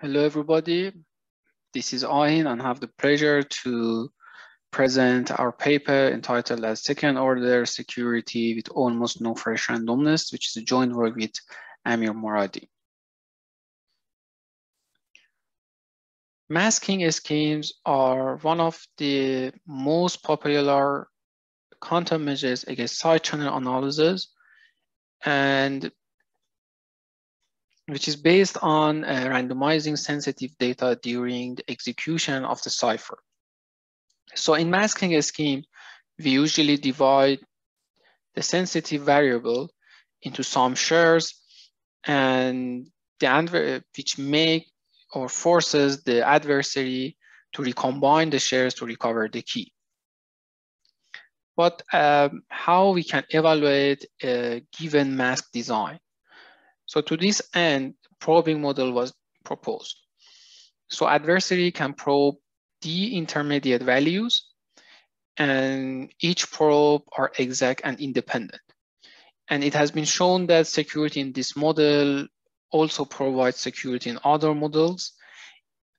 Hello, everybody. This is Aein and I have the pleasure to present our paper entitled as Second Order Security with Almost No Fresh Randomness, which is a joint work with Amir Moradi. Masking schemes are one of the most popular countermeasures against side channel analysis and which is based on uh, randomizing sensitive data during the execution of the cipher. So in masking a scheme, we usually divide the sensitive variable into some shares and the which make or forces the adversary to recombine the shares to recover the key. But um, how we can evaluate a given mask design? So to this end, probing model was proposed. So adversary can probe the intermediate values and each probe are exact and independent. And it has been shown that security in this model also provides security in other models.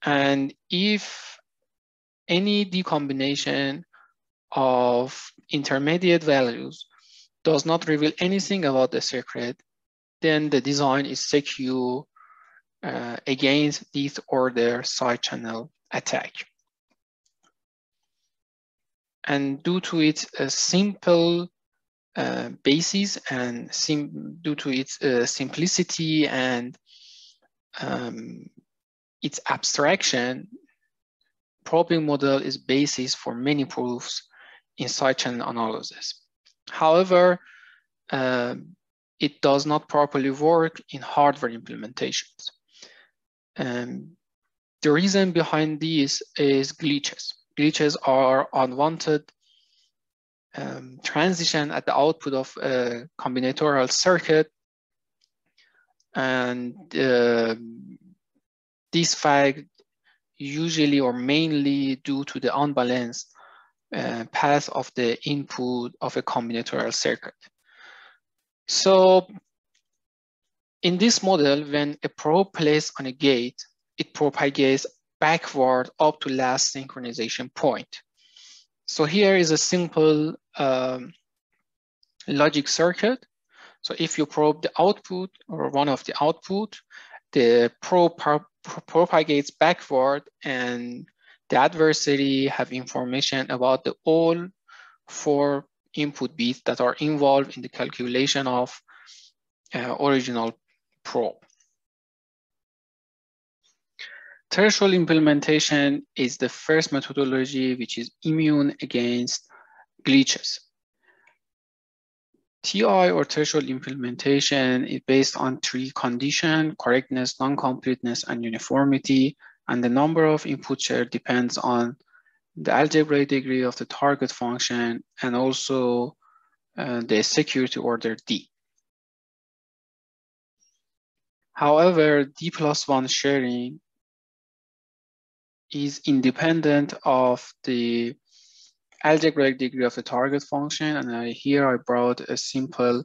And if any decombination of intermediate values does not reveal anything about the secret, then the design is secure uh, against this order side channel attack. And due to its uh, simple uh, basis and due to its uh, simplicity and um, its abstraction, probing model is basis for many proofs in side channel analysis. However, um, it does not properly work in hardware implementations. Um, the reason behind this is glitches. Glitches are unwanted um, transition at the output of a combinatorial circuit. And uh, this fact usually or mainly due to the unbalanced uh, path of the input of a combinatorial circuit. So in this model, when a probe placed on a gate, it propagates backward up to last synchronization point. So here is a simple um, logic circuit. So if you probe the output or one of the output, the probe pro propagates backward and the adversary have information about the all four input bits that are involved in the calculation of uh, original probe. Threshold implementation is the first methodology which is immune against glitches. TI or threshold implementation is based on three conditions, correctness, non-completeness, and uniformity. And the number of input share depends on the algebraic degree of the target function, and also uh, the security order D. However, D plus one sharing is independent of the algebraic degree of the target function. And I, here I brought a simple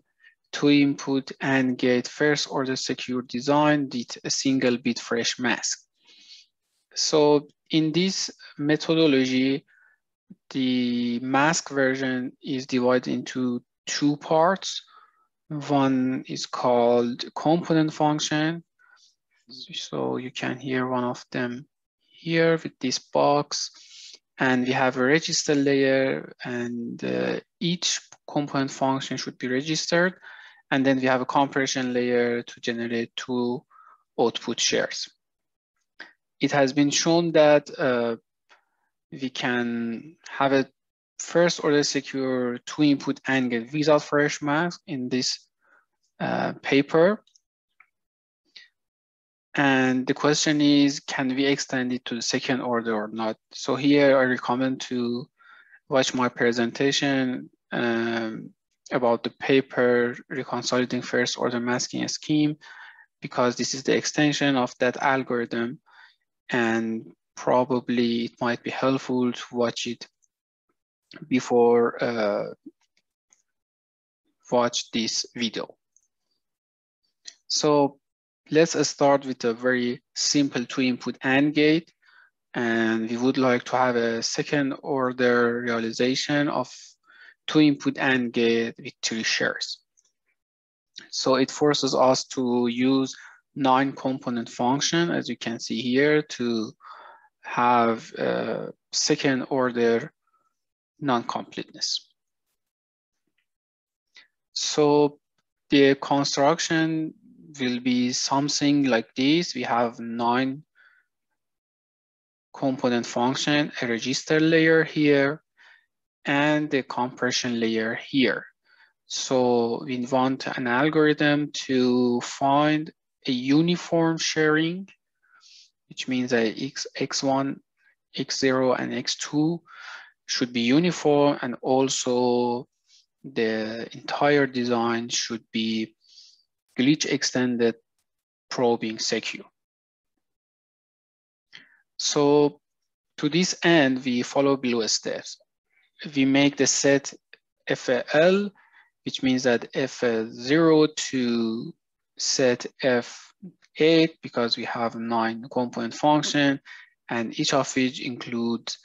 two input AND gate first order secure design with a single bit fresh mask. So in this methodology, the mask version is divided into two parts. One is called component function. So you can hear one of them here with this box. And we have a register layer and uh, each component function should be registered. And then we have a compression layer to generate two output shares it has been shown that uh, we can have a first order secure two input AND gate without fresh mask in this uh, paper. And the question is, can we extend it to the second order or not? So here I recommend to watch my presentation um, about the paper reconciling first order masking scheme, because this is the extension of that algorithm and probably it might be helpful to watch it before uh, watch this video. So let's start with a very simple two input AND gate. And we would like to have a second order realization of two input AND gate with three shares. So it forces us to use nine component function, as you can see here, to have a second order non-completeness. So the construction will be something like this. We have nine component function, a register layer here, and the compression layer here. So we want an algorithm to find a uniform sharing, which means that X, X1, X0, and X2 should be uniform and also the entire design should be glitch extended probing secure. So to this end, we follow below steps. We make the set FL, which means that F0 to set F8 because we have nine component function and each of which includes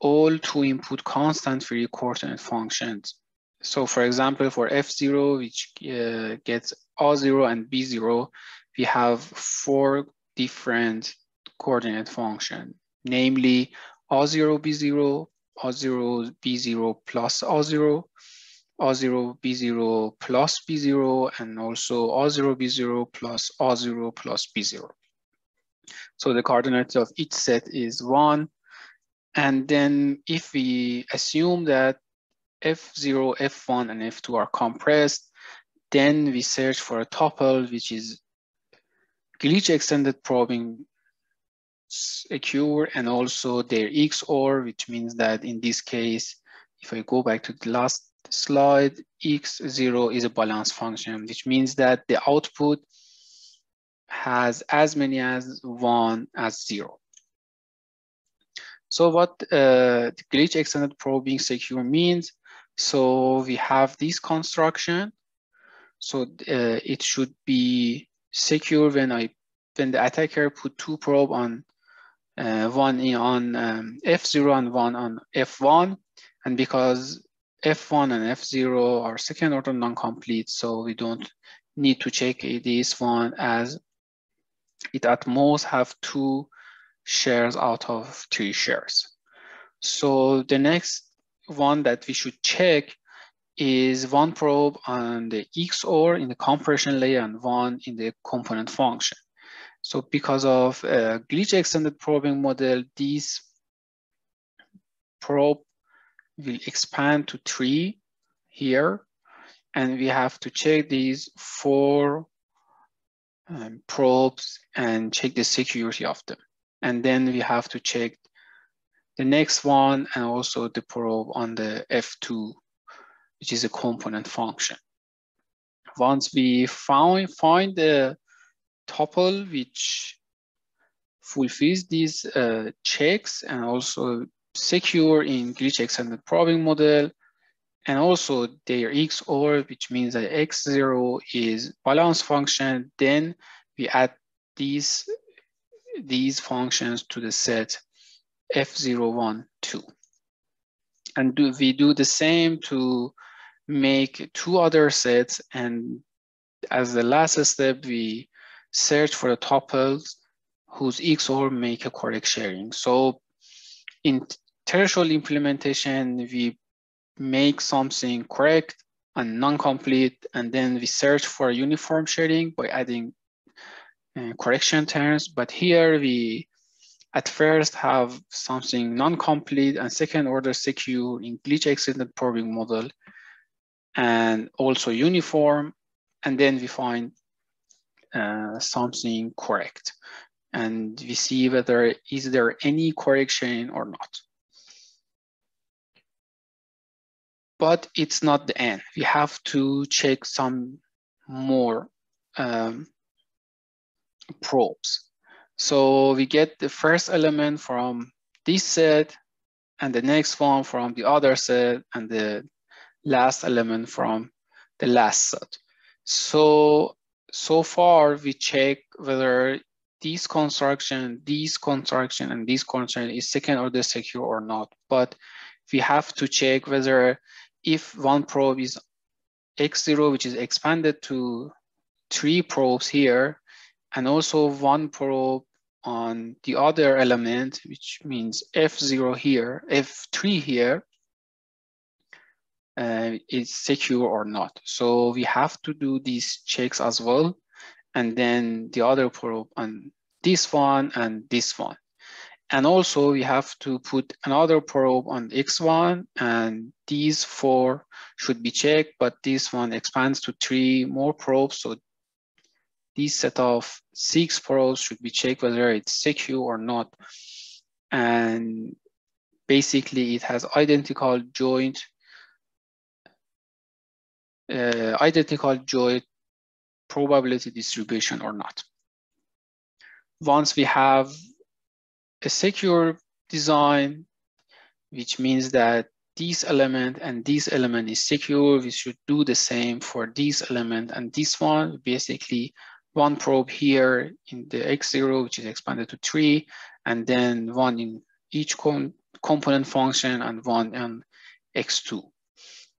all two input constant free coordinate functions. So for example, for F0, which uh, gets A0 and B0, we have four different coordinate function, namely A0, B0, A0, B0 plus A0, A0, B0 plus B0, and also R0, B0 plus R0 plus B0. So the coordinates of each set is one. And then if we assume that F0, F1, and F2 are compressed, then we search for a tuple, which is glitch extended probing secure, and also their XOR, which means that in this case, if I go back to the last slide, X0 is a balance function, which means that the output has as many as one as zero. So what uh, glitch extended probing secure means, so we have this construction. So uh, it should be secure when I when the attacker put two probe on uh, one on um, F0 and one on F1. And because F1 and F0 are second order non-complete, so we don't need to check this one as it at most have two shares out of three shares. So the next one that we should check is one probe on the XOR in the compression layer and one in the component function. So because of a glitch extended probing model, these probe will expand to three here. And we have to check these four um, probes and check the security of them. And then we have to check the next one and also the probe on the F2, which is a component function. Once we find, find the tuple which fulfills these uh, checks and also secure in glitch extended probing model, and also their XOR, which means that X0 is balance function, then we add these, these functions to the set F012. And do, we do the same to make two other sets. And as the last step, we search for the tuples whose XOR make a correct sharing. So in threshold implementation, we make something correct and non-complete, and then we search for uniform sharing by adding uh, correction terms. But here we at first have something non-complete and second order secure in glitch extended probing model and also uniform. And then we find uh, something correct. And we see whether is there any correction or not. But it's not the end. We have to check some more um, probes. So we get the first element from this set and the next one from the other set and the last element from the last set. So so far we check whether this construction, this construction, and this construction is second order secure or not. But we have to check whether if one probe is X0, which is expanded to three probes here, and also one probe on the other element, which means F0 here, F3 here, uh, is secure or not. So we have to do these checks as well. And then the other probe on this one and this one. And also we have to put another probe on X1 and these four should be checked, but this one expands to three more probes. So this set of six probes should be checked whether it's secure or not. And basically it has identical joint uh, identical joint probability distribution or not. Once we have a secure design, which means that this element and this element is secure, we should do the same for this element and this one, basically one probe here in the X0, which is expanded to three, and then one in each com component function and one in X2.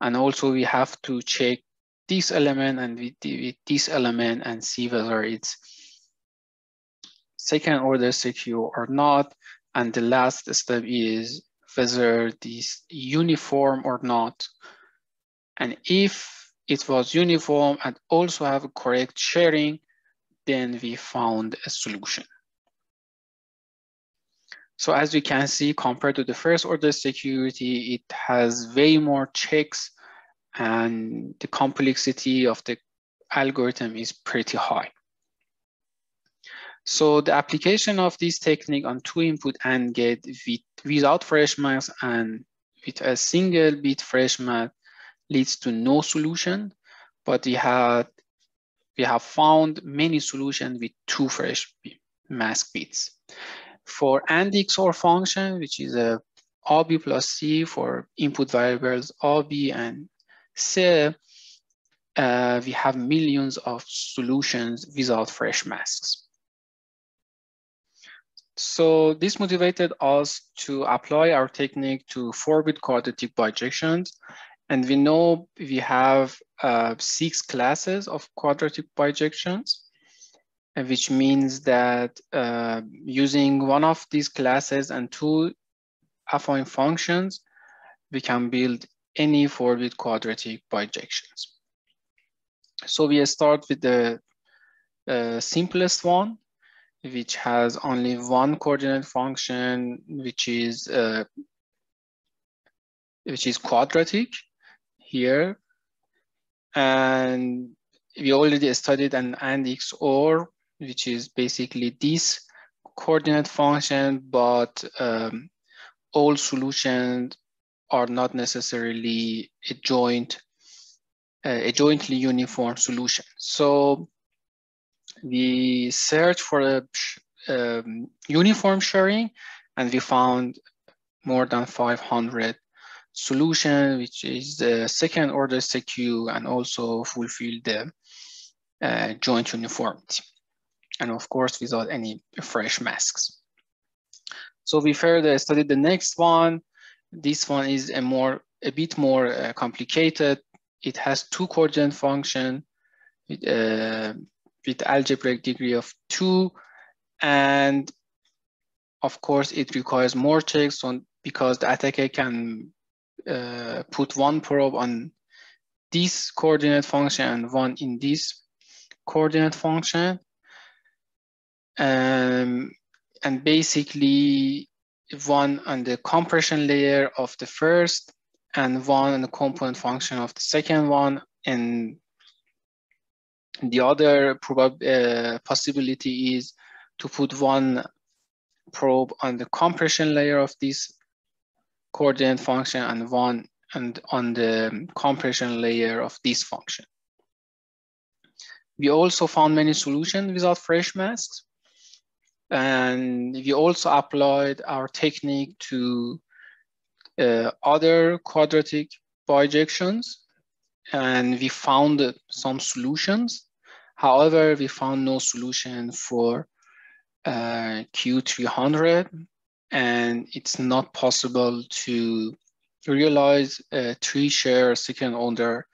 And also we have to check this element and with, with this element and see whether it's second order secure or not. And the last step is whether this uniform or not. And if it was uniform and also have correct sharing, then we found a solution. So as you can see, compared to the first order security, it has way more checks and the complexity of the algorithm is pretty high. So the application of this technique on two input AND gate with, without fresh mask and with a single bit fresh mask leads to no solution, but we had we have found many solutions with two fresh mask bits. For AND XOR function, which is a AB plus C for input variables AB and C, uh, we have millions of solutions without fresh masks. So this motivated us to apply our technique to four-bit quadratic bijections. And we know we have uh, six classes of quadratic bijections, uh, which means that uh, using one of these classes and two affine functions, we can build any four-bit quadratic bijections. So we start with the uh, simplest one, which has only one coordinate function, which is uh, which is quadratic here. And we already studied an AND XOR, which is basically this coordinate function, but um, all solutions are not necessarily a joint, uh, a jointly uniform solution. So we searched for a um, uniform sharing and we found more than 500 solution, which is the second order secure and also fulfill the uh, joint uniformity. And of course, without any fresh masks. So we further studied the next one. This one is a more, a bit more uh, complicated. It has two coordinate function. Uh, with algebraic degree of two. And of course, it requires more checks on because the attacker can uh, put one probe on this coordinate function and one in this coordinate function. Um, and basically one on the compression layer of the first and one on the component function of the second one. And the other uh, possibility is to put one probe on the compression layer of this coordinate function and one and on the compression layer of this function. We also found many solutions without fresh masks. And we also applied our technique to uh, other quadratic bijections and we found some solutions However, we found no solution for uh, Q300 and it's not possible to realize a three share second order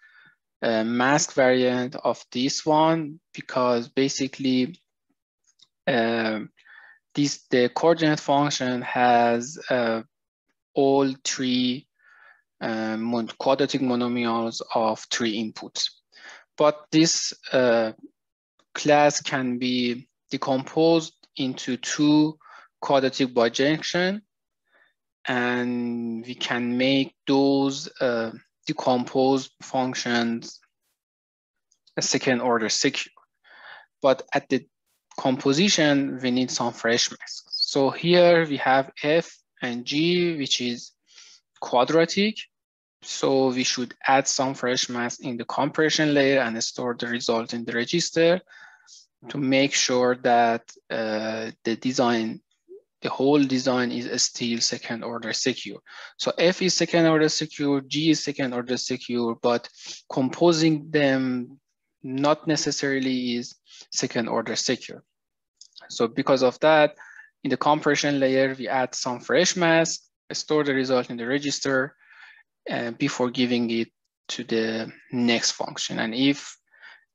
uh, mask variant of this one because basically um, this the coordinate function has uh, all three um, quadratic monomials of three inputs. But this uh, class can be decomposed into two quadratic bijection and we can make those uh, decomposed functions a second order secure. But at the composition, we need some fresh masks. So here we have F and G, which is quadratic. So we should add some fresh mask in the compression layer and store the result in the register to make sure that uh, the design, the whole design is still second order secure. So F is second order secure, G is second order secure, but composing them not necessarily is second order secure. So because of that, in the compression layer, we add some fresh mask, store the result in the register uh, before giving it to the next function. And if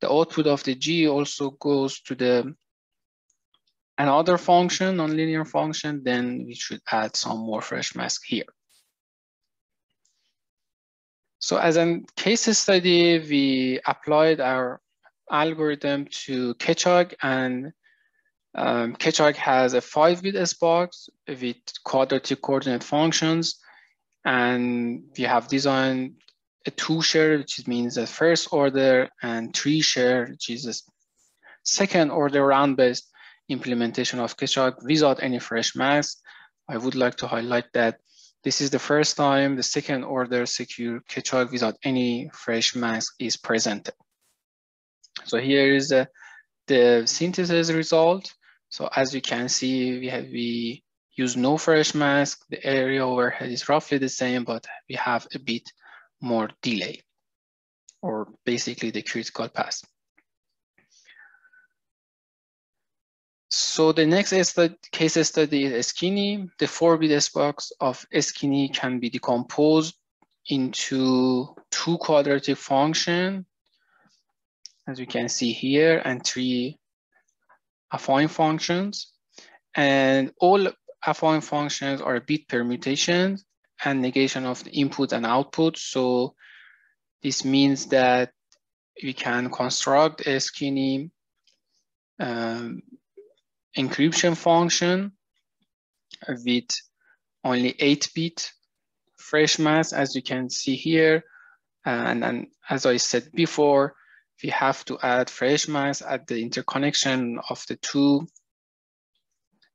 the output of the G also goes to the another function, nonlinear function, then we should add some more fresh mask here. So as a case study, we applied our algorithm to Keccak and um, Keccak has a five bit S box with quadratic coordinate functions. And we have designed a two share, which means a first order, and three share, which is a second order round based implementation of Keccak without any fresh mask. I would like to highlight that this is the first time the second order secure Keccak without any fresh mask is presented. So here is the, the synthesis result. So as you can see, we have we use no fresh mask. The area overhead is roughly the same, but we have a bit more delay or basically the critical path. So the next case study is Skinny. The four-bit SBox of Skinny can be decomposed into two quadratic function, as you can see here, and three affine functions. And all affine functions are bit permutations and negation of the input and output. So this means that we can construct a skinny um, encryption function with only 8-bit fresh mask, as you can see here. And, and as I said before, we have to add fresh mask at the interconnection of the two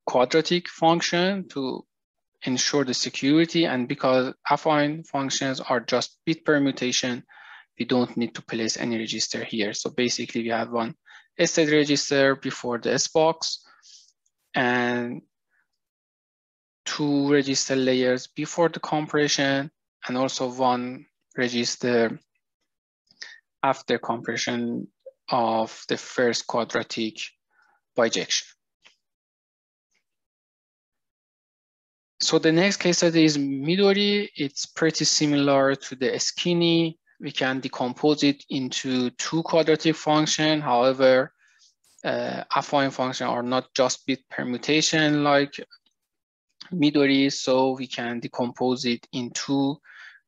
quadratic function to ensure the security. And because affine functions are just bit permutation, we don't need to place any register here. So basically we have one state register before the S box and two register layers before the compression and also one register after compression of the first quadratic bijection. So the next case study is Midori. It's pretty similar to the skinny. We can decompose it into two quadratic function. However, uh, affine function are not just bit permutation like Midori, so we can decompose it into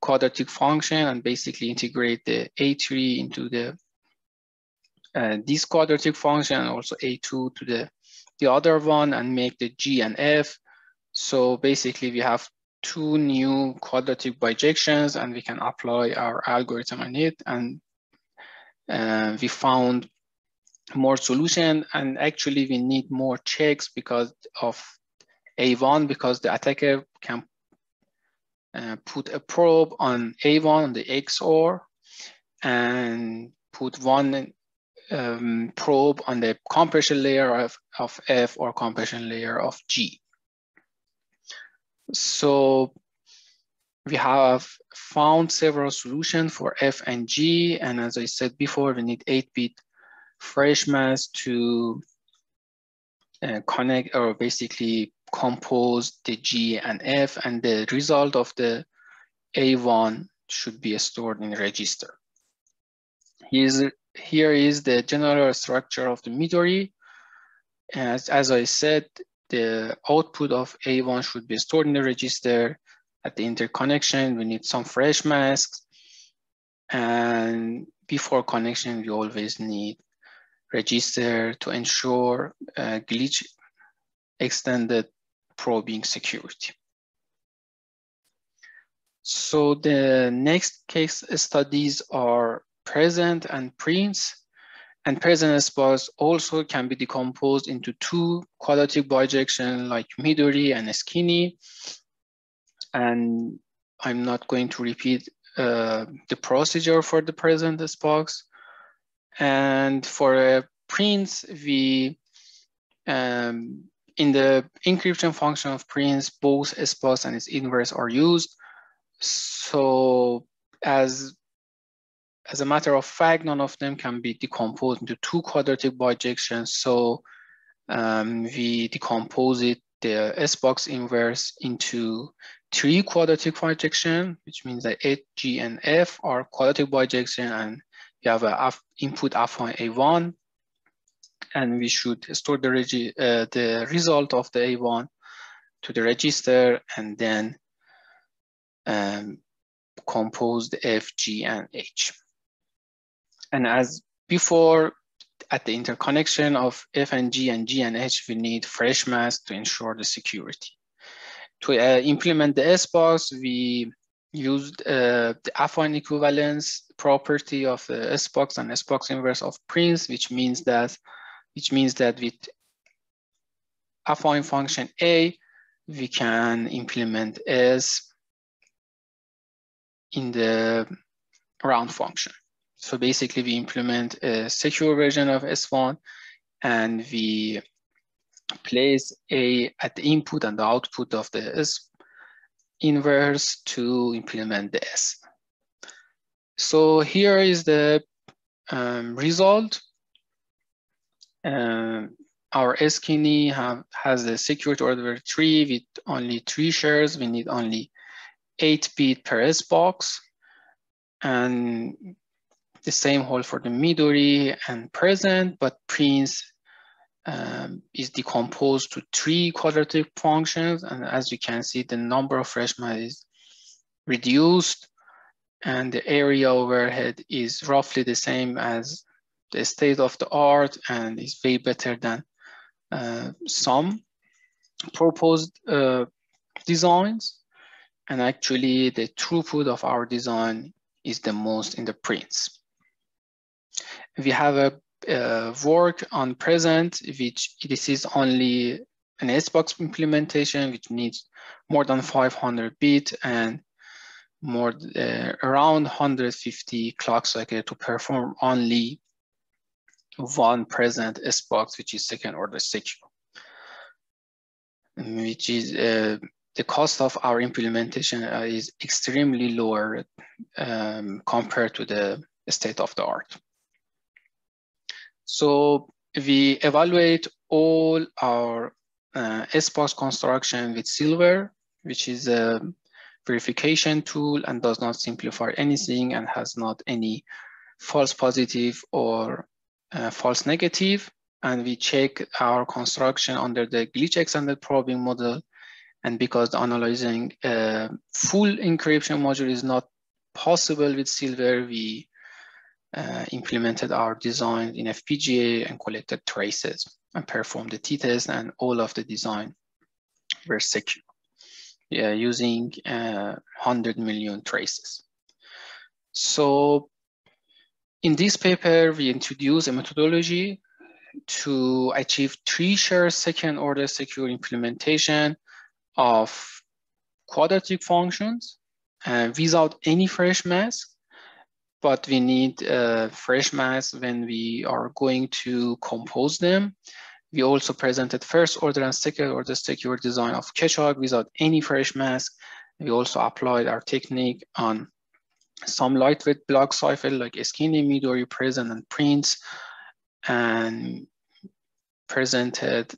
quadratic function and basically integrate the A3 into the uh, this quadratic function and also A2 to the, the other one and make the G and F. So basically we have two new quadratic bijections and we can apply our algorithm on it. And uh, we found more solution and actually we need more checks because of A1 because the attacker can uh, put a probe on A1 on the XOR and put one um, probe on the compression layer of, of F or compression layer of G. So we have found several solutions for F and G. And as I said before, we need 8-bit fresh mask to uh, connect or basically compose the G and F and the result of the A1 should be stored in register. Here's, here is the general structure of the Midori. As, as I said, the output of A1 should be stored in the register. At the interconnection, we need some fresh masks. And before connection, we always need register to ensure uh, glitch extended probing security. So the next case studies are present and Prince. And present SBox also can be decomposed into two quadratic bijection like Midori and Skinny. And I'm not going to repeat uh, the procedure for the present SBox. And for a Prince, we um, in the encryption function of Prince, both SBox and its inverse are used. So as as a matter of fact, none of them can be decomposed into two quadratic bijections. So um, we decompose it, the S-box inverse into three quadratic bijection, which means that H, G, and F are quadratic bijection, and we have an input F1, A1, and we should store the, uh, the result of the A1 to the register, and then um, compose the F, G, and H. And as before, at the interconnection of F and G and G and H, we need fresh mask to ensure the security. To uh, implement the SBox, we used uh, the affine equivalence property of the SBox and SBox inverse of Prince, which means that which means that with affine function A, we can implement S in the round function. So basically we implement a secure version of S1 and we place A at the input and the output of the S inverse to implement the S. So here is the um, result. Um, our Skinny have, has a security order tree with only three shares. We need only eight bit per S box. And the same hold for the Midori and present, but Prince um, is decomposed to three quadratic functions. And as you can see, the number of freshmen is reduced and the area overhead is roughly the same as the state of the art and is way better than uh, some proposed uh, designs. And actually the throughput of our design is the most in the Prince. We have a, work on present, which this is only an SBox implementation, which needs more than 500 bit and more uh, around 150 clock cycle to perform only one present SBox, which is second order secure, which is uh, the cost of our implementation uh, is extremely lower um, compared to the state of the art. So we evaluate all our uh, SBox construction with Silver, which is a verification tool and does not simplify anything and has not any false positive or uh, false negative. And we check our construction under the glitch extended probing model. And because analyzing uh, full encryption module is not possible with Silver, we uh, implemented our design in FPGA and collected traces and performed the t-test and all of the design were secure yeah, using uh, 100 million traces. So in this paper, we introduce a methodology to achieve three share second order secure implementation of quadratic functions uh, without any fresh mask but we need uh, fresh mask when we are going to compose them. We also presented first order and second order secure design of Keccak without any fresh mask. We also applied our technique on some lightweight block cipher like Skinny, Midori, Present, and Prince. and presented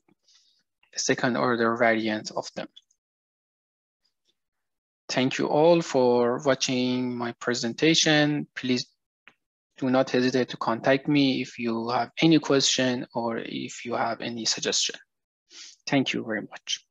second order variant of them. Thank you all for watching my presentation. Please do not hesitate to contact me if you have any question or if you have any suggestion. Thank you very much.